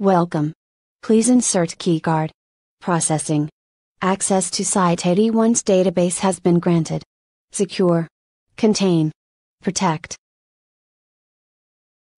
Welcome. Please insert keycard. Processing. Access to Site 81's database has been granted. Secure. Contain. Protect.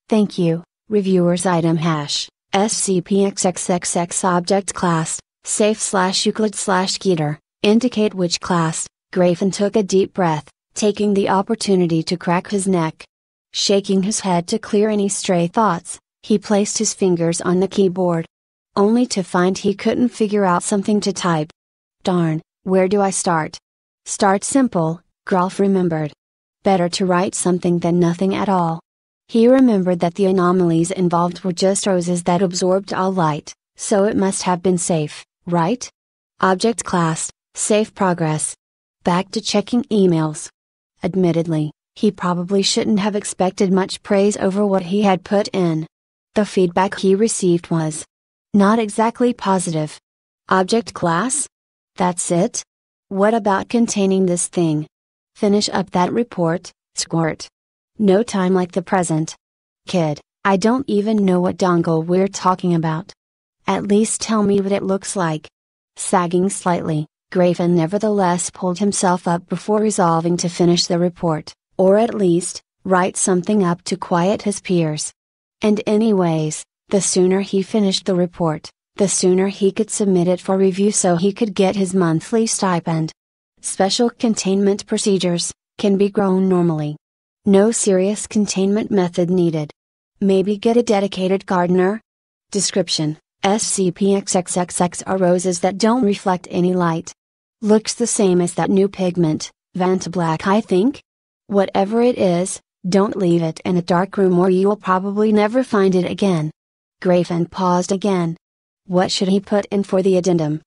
Thank you, reviewers item hash, SCPXXXX object class, safe slash Euclid slash Keter, indicate which class, Grafen took a deep breath, taking the opportunity to crack his neck. Shaking his head to clear any stray thoughts, he placed his fingers on the keyboard. Only to find he couldn't figure out something to type. Darn, where do I start? Start simple, Grolf remembered. Better to write something than nothing at all. He remembered that the anomalies involved were just roses that absorbed all light, so it must have been safe, right? Object class, safe progress. Back to checking emails. Admittedly, he probably shouldn't have expected much praise over what he had put in. The feedback he received was not exactly positive. Object class? That's it? What about containing this thing? Finish up that report, squirt. No time like the present. Kid, I don't even know what dongle we're talking about. At least tell me what it looks like. Sagging slightly, Grafen nevertheless pulled himself up before resolving to finish the report, or at least, write something up to quiet his peers. And anyways, the sooner he finished the report, the sooner he could submit it for review so he could get his monthly stipend. Special containment procedures can be grown normally. No serious containment method needed. Maybe get a dedicated gardener? Description SCPXXXX are roses that don't reflect any light. Looks the same as that new pigment, Vantablack I think? Whatever it is, don't leave it in a dark room or you'll probably never find it again. Grafen paused again. What should he put in for the addendum?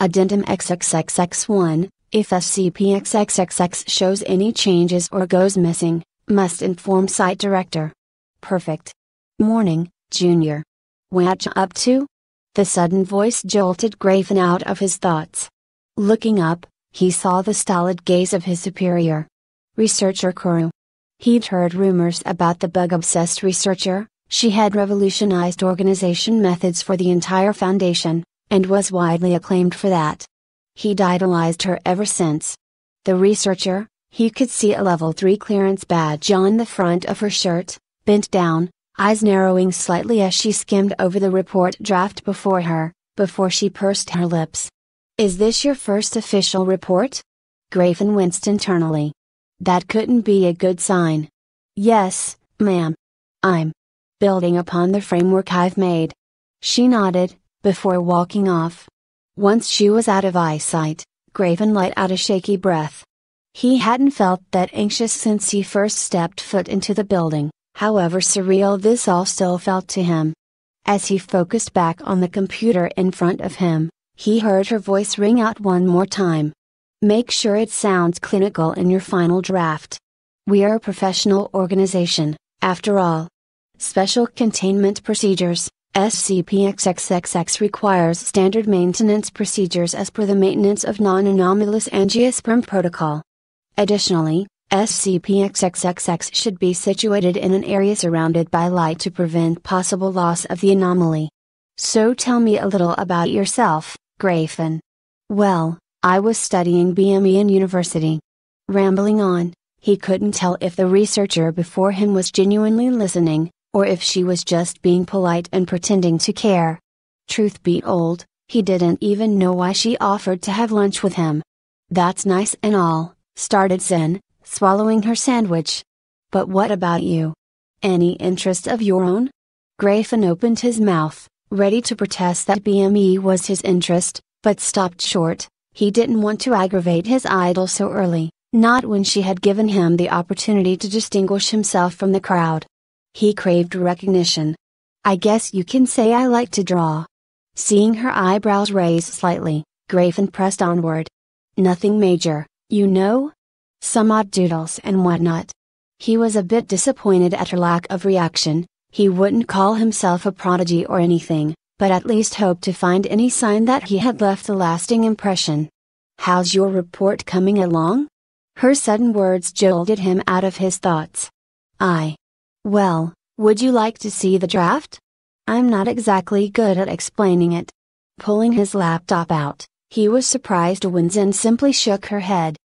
Addendum XXXX1 If SCP-XXXX shows any changes or goes missing, must inform site director. Perfect. Morning, Junior. What up to? The sudden voice jolted Grafen out of his thoughts. Looking up, he saw the stolid gaze of his superior. Researcher Kuru. He'd heard rumors about the bug obsessed researcher, she had revolutionized organization methods for the entire Foundation, and was widely acclaimed for that. He'd idolized her ever since. The researcher, he could see a level 3 clearance badge on the front of her shirt, bent down, eyes narrowing slightly as she skimmed over the report draft before her, before she pursed her lips. Is this your first official report? Grafen winced internally. That couldn't be a good sign. Yes, ma'am. I'm building upon the framework I've made. She nodded, before walking off. Once she was out of eyesight, Grafen let out a shaky breath. He hadn't felt that anxious since he first stepped foot into the building, however surreal this all still felt to him. As he focused back on the computer in front of him, he heard her voice ring out one more time. Make sure it sounds clinical in your final draft. We are a professional organization, after all. Special Containment Procedures, SCP-XXXX requires standard maintenance procedures as per the Maintenance of Non-Anomalous Angiosperm Protocol. Additionally, SCP-XXXX should be situated in an area surrounded by light to prevent possible loss of the anomaly. So tell me a little about yourself, Grafen. Well, I was studying BME in university. Rambling on, he couldn't tell if the researcher before him was genuinely listening, or if she was just being polite and pretending to care. Truth be told, he didn't even know why she offered to have lunch with him. That's nice and all, started Zen, swallowing her sandwich. But what about you? Any interest of your own? Grafen opened his mouth, ready to protest that BME was his interest, but stopped short. He didn't want to aggravate his idol so early, not when she had given him the opportunity to distinguish himself from the crowd. He craved recognition. I guess you can say I like to draw. Seeing her eyebrows raise slightly, Grafen pressed onward. Nothing major, you know? Some odd doodles and whatnot. He was a bit disappointed at her lack of reaction, he wouldn't call himself a prodigy or anything, but at least hoped to find any sign that he had left a lasting impression. How's your report coming along? Her sudden words jolted him out of his thoughts. I. Well, would you like to see the draft? I'm not exactly good at explaining it. Pulling his laptop out, he was surprised when Zen simply shook her head.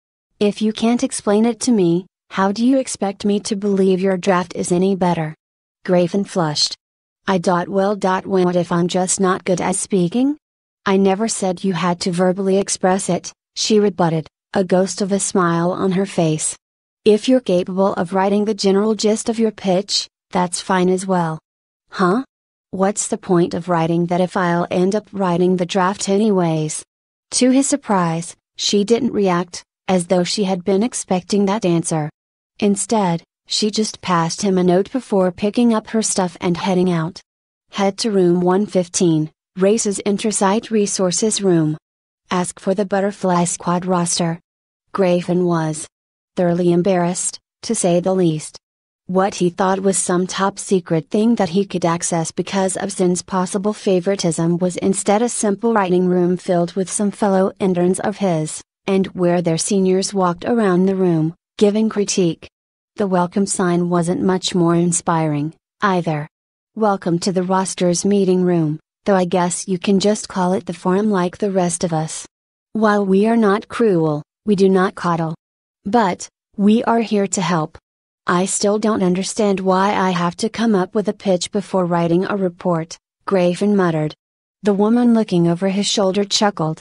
If you can't explain it to me, how do you expect me to believe your draft is any better? Grafen flushed. I dot well dot what if I'm just not good at speaking? I never said you had to verbally express it, she rebutted, a ghost of a smile on her face. If you're capable of writing the general gist of your pitch, that's fine as well. Huh? What's the point of writing that if I'll end up writing the draft anyways? To his surprise, she didn't react, as though she had been expecting that answer. Instead, she just passed him a note before picking up her stuff and heading out. Head to room 115, Race's Intersite Resources Room. Ask for the Butterfly Squad roster. Grafen was thoroughly embarrassed, to say the least. What he thought was some top secret thing that he could access because of Zen's possible favoritism was instead a simple writing room filled with some fellow interns of his, and where their seniors walked around the room, giving critique. The welcome sign wasn't much more inspiring, either. Welcome to the roster's meeting room, though I guess you can just call it the forum like the rest of us. While we are not cruel, we do not coddle. But, we are here to help. I still don't understand why I have to come up with a pitch before writing a report, Grafen muttered. The woman looking over his shoulder chuckled.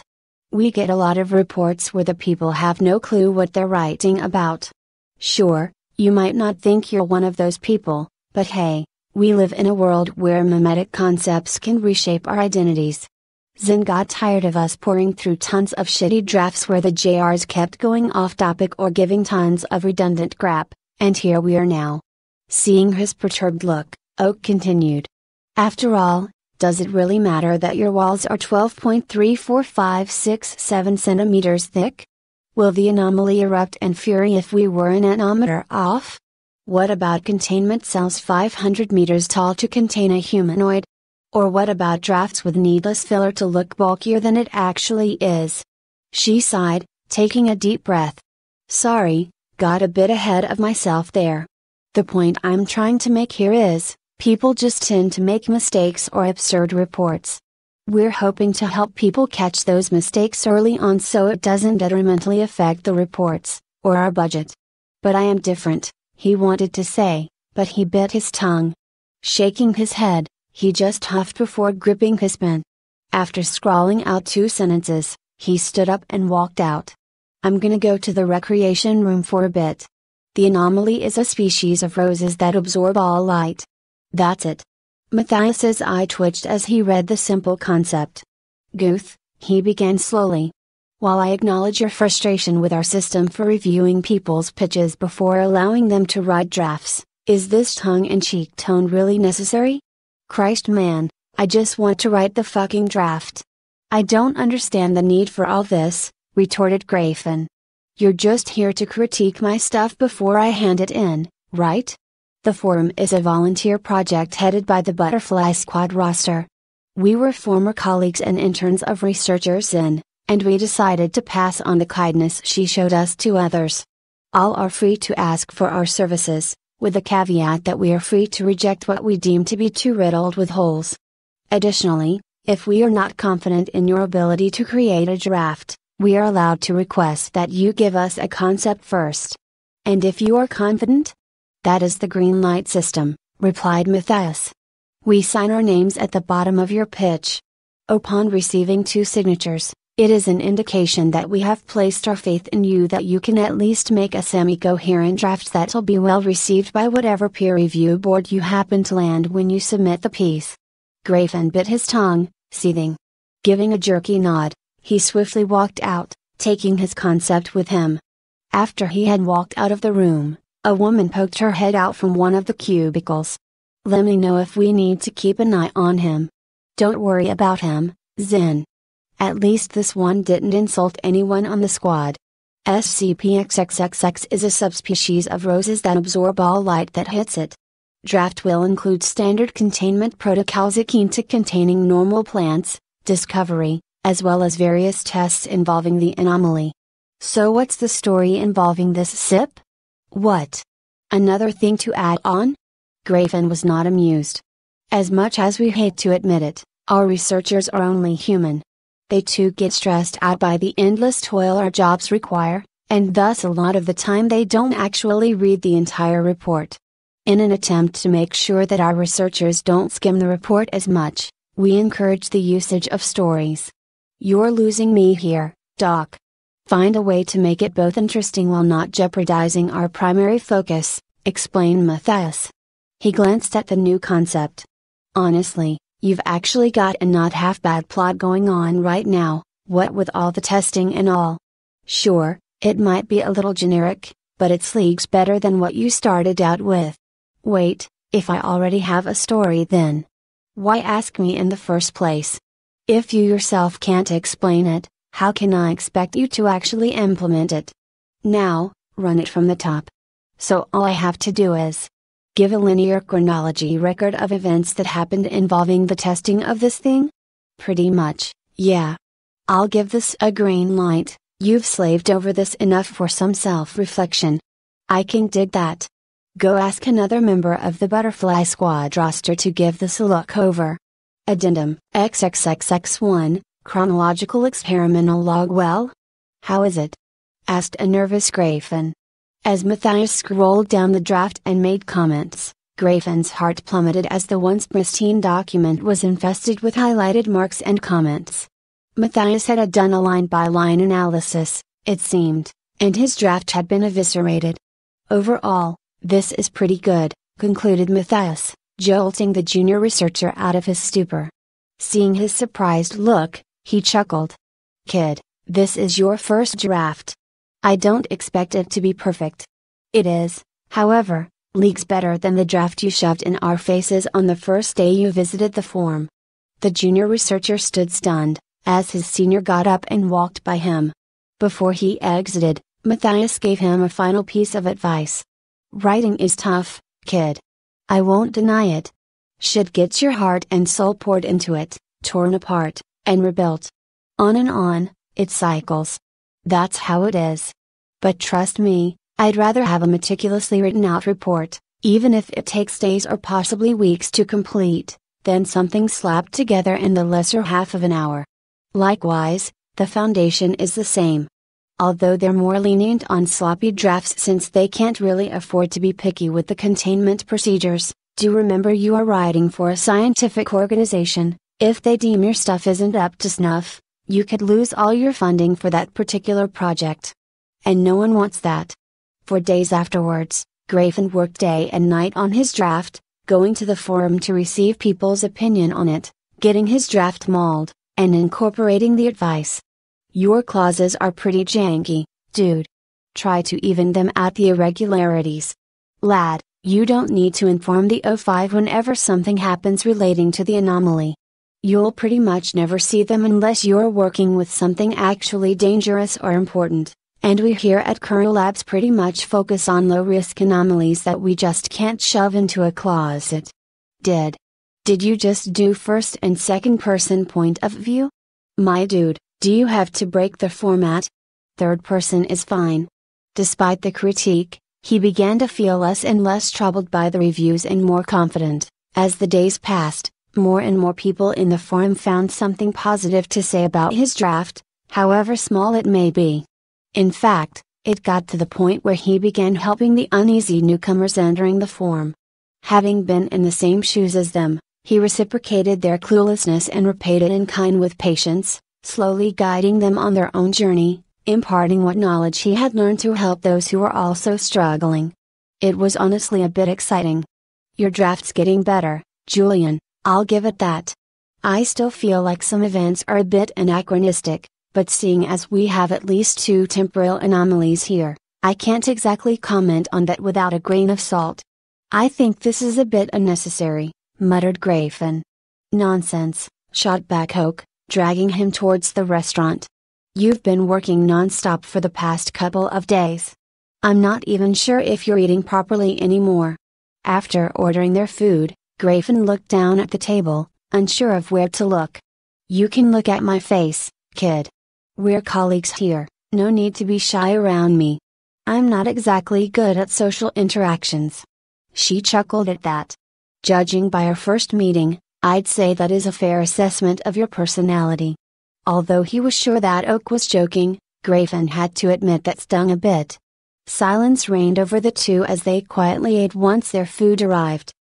We get a lot of reports where the people have no clue what they're writing about. Sure, you might not think you're one of those people, but hey, we live in a world where memetic concepts can reshape our identities. Zen got tired of us pouring through tons of shitty drafts where the JRs kept going off topic or giving tons of redundant crap. And here we are now. Seeing his perturbed look, Oak continued. After all, does it really matter that your walls are 12.34567 centimeters thick? Will the anomaly erupt in fury if we were an nanometer off? What about containment cells 500 meters tall to contain a humanoid? Or what about drafts with needless filler to look bulkier than it actually is? She sighed, taking a deep breath. Sorry, got a bit ahead of myself there. The point I'm trying to make here is, people just tend to make mistakes or absurd reports. We're hoping to help people catch those mistakes early on so it doesn't detrimentally affect the reports, or our budget. But I am different, he wanted to say, but he bit his tongue. Shaking his head, he just huffed before gripping his pen. After scrawling out two sentences, he stood up and walked out. I'm gonna go to the recreation room for a bit. The anomaly is a species of roses that absorb all light. That's it. Matthias's eye twitched as he read the simple concept. Guth, he began slowly. While I acknowledge your frustration with our system for reviewing people's pitches before allowing them to write drafts, is this tongue in cheek tone really necessary? Christ man, I just want to write the fucking draft. I don't understand the need for all this, retorted Grafen. You're just here to critique my stuff before I hand it in, right? The forum is a volunteer project headed by the Butterfly Squad roster. We were former colleagues and interns of researchers in, and we decided to pass on the kindness she showed us to others. All are free to ask for our services, with the caveat that we are free to reject what we deem to be too riddled with holes. Additionally, if we are not confident in your ability to create a draft, we are allowed to request that you give us a concept first. And if you are confident? That is the green light system, replied Matthias. We sign our names at the bottom of your pitch. Upon receiving two signatures, it is an indication that we have placed our faith in you that you can at least make a semi coherent draft that'll be well received by whatever peer review board you happen to land when you submit the piece. Grafen bit his tongue, seething. Giving a jerky nod, he swiftly walked out, taking his concept with him. After he had walked out of the room, a woman poked her head out from one of the cubicles. Let me know if we need to keep an eye on him. Don't worry about him, Zen. At least this one didn't insult anyone on the squad. SCP-XXXX is a subspecies of roses that absorb all light that hits it. Draft will include standard containment protocols akin to containing normal plants, discovery, as well as various tests involving the anomaly. So what's the story involving this SIP? What? Another thing to add on? Grafen was not amused. As much as we hate to admit it, our researchers are only human. They too get stressed out by the endless toil our jobs require, and thus a lot of the time they don't actually read the entire report. In an attempt to make sure that our researchers don't skim the report as much, we encourage the usage of stories. You're losing me here, Doc. Find a way to make it both interesting while not jeopardizing our primary focus, explained Matthias. He glanced at the new concept. Honestly, you've actually got a not half bad plot going on right now, what with all the testing and all. Sure, it might be a little generic, but it's leagues better than what you started out with. Wait, if I already have a story then. Why ask me in the first place? If you yourself can't explain it, how can I expect you to actually implement it? Now, run it from the top. So all I have to do is give a linear chronology record of events that happened involving the testing of this thing? Pretty much, yeah. I'll give this a green light, you've slaved over this enough for some self reflection. I can dig that. Go ask another member of the Butterfly Squad roster to give this a look over. Addendum XXXX1 Chronological Experimental Log Well? How is it? asked a nervous Grayfin. As Matthias scrolled down the draft and made comments, Grayfin's heart plummeted as the once pristine document was infested with highlighted marks and comments. Matthias had done a line by line analysis, it seemed, and his draft had been eviscerated. Overall, this is pretty good, concluded Matthias, jolting the junior researcher out of his stupor. Seeing his surprised look, he chuckled. Kid, this is your first draft. I don't expect it to be perfect. It is, however, leagues better than the draft you shoved in our faces on the first day you visited the forum. The junior researcher stood stunned, as his senior got up and walked by him. Before he exited, Matthias gave him a final piece of advice. Writing is tough, kid. I won't deny it. Should get your heart and soul poured into it, torn apart, and rebuilt. On and on, it cycles. That's how it is. But trust me, I'd rather have a meticulously written out report, even if it takes days or possibly weeks to complete, than something slapped together in the lesser half of an hour. Likewise, the foundation is the same. Although they're more lenient on sloppy drafts since they can't really afford to be picky with the containment procedures, do remember you are writing for a scientific organization, if they deem your stuff isn't up to snuff, you could lose all your funding for that particular project. And no one wants that. For days afterwards, Grayfin worked day and night on his draft, going to the forum to receive people's opinion on it, getting his draft mauled, and incorporating the advice. Your clauses are pretty janky, dude. Try to even them out the irregularities. Lad, you don't need to inform the O5 whenever something happens relating to the anomaly. You'll pretty much never see them unless you're working with something actually dangerous or important, and we here at Kernel Labs pretty much focus on low risk anomalies that we just can't shove into a closet. Did. Did you just do first and second person point of view? My dude, do you have to break the format? Third person is fine. Despite the critique, he began to feel less and less troubled by the reviews and more confident, as the days passed, more and more people in the forum found something positive to say about his draft, however small it may be. In fact, it got to the point where he began helping the uneasy newcomers entering the forum. Having been in the same shoes as them, he reciprocated their cluelessness and repaid it in kind with patience, slowly guiding them on their own journey, imparting what knowledge he had learned to help those who were also struggling. It was honestly a bit exciting. Your draft's getting better, Julian, I'll give it that. I still feel like some events are a bit anachronistic, but seeing as we have at least two temporal anomalies here, I can't exactly comment on that without a grain of salt. I think this is a bit unnecessary, muttered Grayfin. Nonsense, shot back Oak, dragging him towards the restaurant. You've been working non-stop for the past couple of days. I'm not even sure if you're eating properly anymore. After ordering their food, Grayfin looked down at the table, unsure of where to look. You can look at my face, kid. We're colleagues here, no need to be shy around me. I'm not exactly good at social interactions. She chuckled at that. Judging by our first meeting, I'd say that is a fair assessment of your personality. Although he was sure that Oak was joking, Grafen had to admit that stung a bit. Silence reigned over the two as they quietly ate once their food arrived.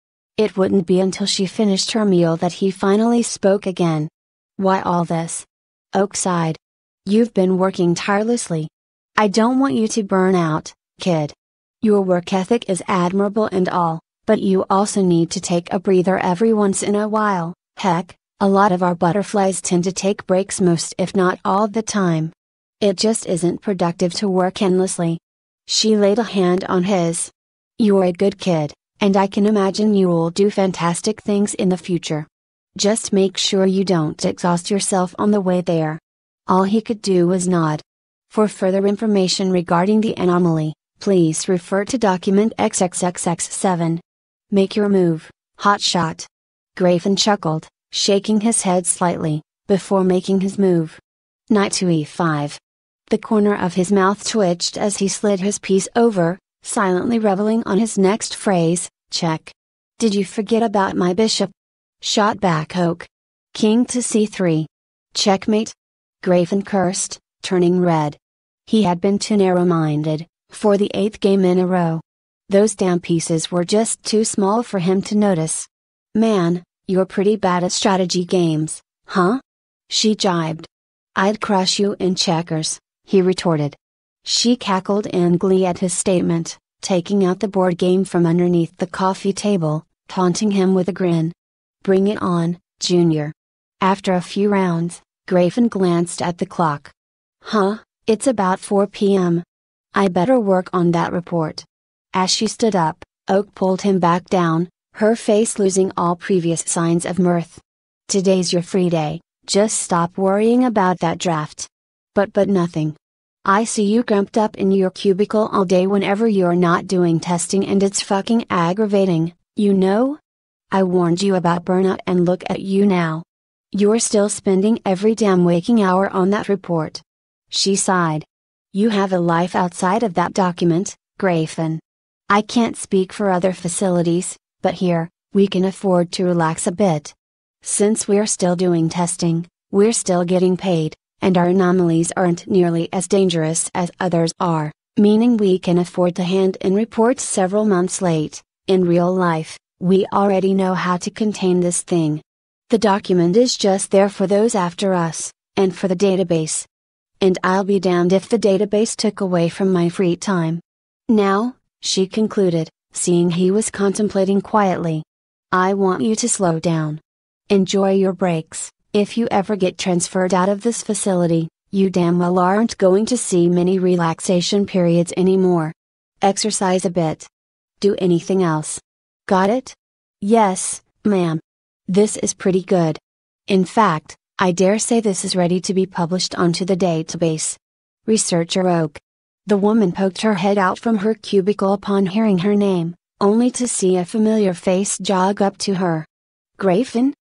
It wouldn't be until she finished her meal that he finally spoke again. Why all this? Oak sighed. You've been working tirelessly. I don't want you to burn out, kid. Your work ethic is admirable and all, but you also need to take a breather every once in a while. Heck, a lot of our butterflies tend to take breaks most if not all the time. It just isn't productive to work endlessly. She laid a hand on his. You're a good kid, and I can imagine you'll do fantastic things in the future. Just make sure you don't exhaust yourself on the way there. All he could do was nod. For further information regarding the anomaly, please refer to document XXXX7. Make your move, hotshot. Grafen chuckled, shaking his head slightly, before making his move. Knight to e5. The corner of his mouth twitched as he slid his piece over, silently reveling on his next phrase, check. Did you forget about my bishop? Shot back Oak. King to c3. Checkmate. Grafen cursed, turning red. He had been too narrow minded, for the eighth game in a row. Those damn pieces were just too small for him to notice. Man, you're pretty bad at strategy games, huh? She jibed. I'd crush you in checkers he retorted. She cackled in glee at his statement, taking out the board game from underneath the coffee table, taunting him with a grin. Bring it on, Junior. After a few rounds, Grafen glanced at the clock. Huh, it's about 4 p.m. I better work on that report. As she stood up, Oak pulled him back down, her face losing all previous signs of mirth. Today's your free day, just stop worrying about that draft. But but nothing. I see you cramped up in your cubicle all day whenever you're not doing testing and it's fucking aggravating, you know? I warned you about burnout and look at you now. You're still spending every damn waking hour on that report. She sighed. You have a life outside of that document, Grafen. I can't speak for other facilities, but here, we can afford to relax a bit. Since we're still doing testing, we're still getting paid and our anomalies aren't nearly as dangerous as others are, meaning we can afford to hand in reports several months late. In real life, we already know how to contain this thing. The document is just there for those after us, and for the database. And I'll be damned if the database took away from my free time. Now, she concluded, seeing he was contemplating quietly. I want you to slow down. Enjoy your breaks. If you ever get transferred out of this facility, you damn well aren't going to see many relaxation periods anymore. Exercise a bit. Do anything else. Got it? Yes, ma'am. This is pretty good. In fact, I dare say this is ready to be published onto the database. Researcher Oak. The woman poked her head out from her cubicle upon hearing her name, only to see a familiar face jog up to her. Grafen?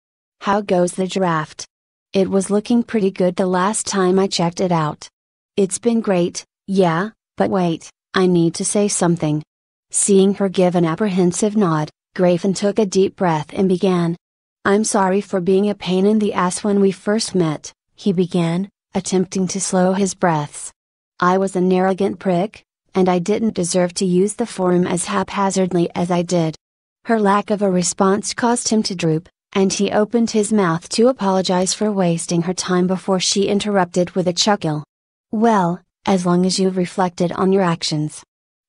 How goes the draft? It was looking pretty good the last time I checked it out. It's been great, yeah, but wait, I need to say something. Seeing her give an apprehensive nod, Grafen took a deep breath and began. I'm sorry for being a pain in the ass when we first met, he began, attempting to slow his breaths. I was an arrogant prick, and I didn't deserve to use the forum as haphazardly as I did. Her lack of a response caused him to droop, and he opened his mouth to apologize for wasting her time before she interrupted with a chuckle. Well, as long as you've reflected on your actions.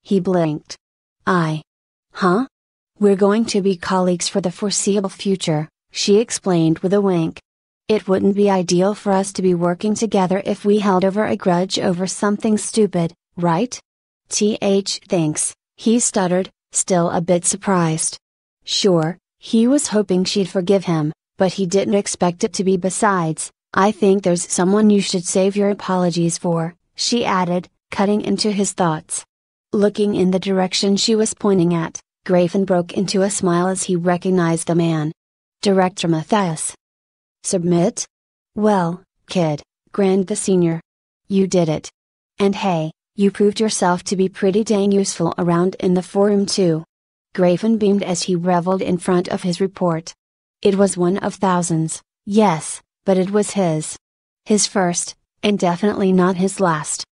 He blinked. I. Huh? We're going to be colleagues for the foreseeable future, she explained with a wink. It wouldn't be ideal for us to be working together if we held over a grudge over something stupid, right? Th thanks, he stuttered, still a bit surprised. Sure, he was hoping she'd forgive him, but he didn't expect it to be besides, I think there's someone you should save your apologies for, she added, cutting into his thoughts. Looking in the direction she was pointing at, Grafen broke into a smile as he recognized the man. Director Matthias. Submit? Well, kid, grinned the senior. You did it. And hey, you proved yourself to be pretty dang useful around in the forum too. Grafen beamed as he reveled in front of his report. It was one of thousands, yes, but it was his. His first, and definitely not his last.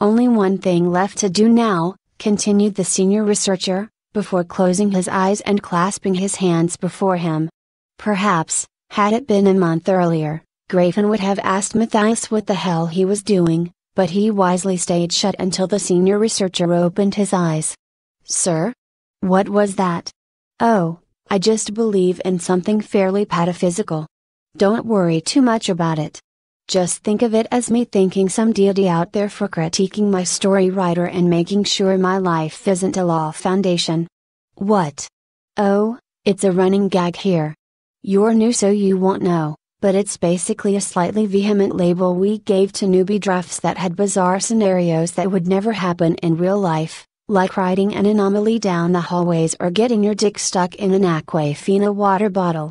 Only one thing left to do now, continued the senior researcher, before closing his eyes and clasping his hands before him. Perhaps, had it been a month earlier, Grafen would have asked Matthias what the hell he was doing, but he wisely stayed shut until the senior researcher opened his eyes. Sir? What was that? Oh, I just believe in something fairly pataphysical. Don't worry too much about it. Just think of it as me thinking some deity out there for critiquing my story writer and making sure my life isn't a Lolfoundation. What? Oh, it's a running gag here. You're new so you won't know, but it's basically a slightly vehement label we gave to newbie drafts that had bizarre scenarios that would never happen in real life, like riding an anomaly down the hallways or getting your dick stuck in an Aquafina water bottle.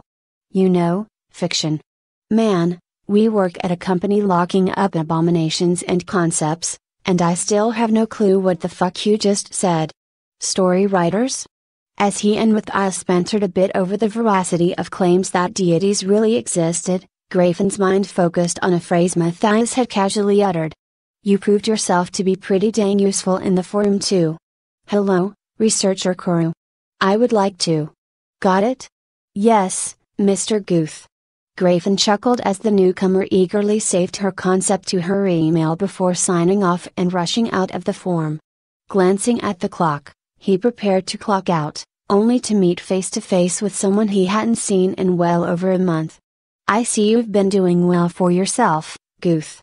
You know, fiction. Man, we work at a company locking up abominations and concepts, and I still have no clue what the fuck you just said. Story writers? As he and Matthias bantered a bit over the veracity of claims that deities really existed, Grafen's mind focused on a phrase Matthias had casually uttered. You proved yourself to be pretty dang useful in the forum too. Hello, researcher Kuru. I would like to. Got it? Yes, Mr. Guth. Grafen chuckled as the newcomer eagerly saved her concept to her email before signing off and rushing out of the forum. Glancing at the clock, he prepared to clock out, only to meet face to face with someone he hadn't seen in well over a month. I see you've been doing well for yourself, Guth.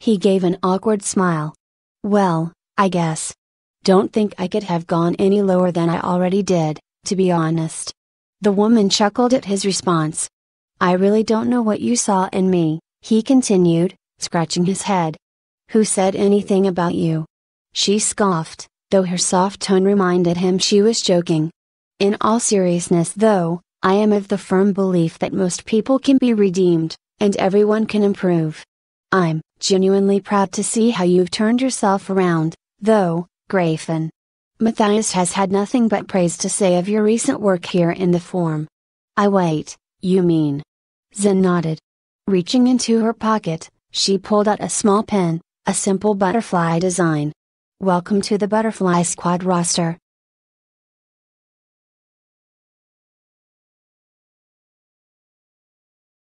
He gave an awkward smile. Well, I guess. Don't think I could have gone any lower than I already did, to be honest. The woman chuckled at his response, I really don't know what you saw in me, he continued, scratching his head. Who said anything about you? She scoffed, though her soft tone reminded him she was joking. In all seriousness, though, I am of the firm belief that most people can be redeemed, and everyone can improve. I'm genuinely proud to see how you've turned yourself around, though, Grafen. Matthias has had nothing but praise to say of your recent work here in the forum. I wait, you mean. Zen nodded. Reaching into her pocket, she pulled out a small pen, a simple butterfly design. Welcome to the Butterfly Squad roster,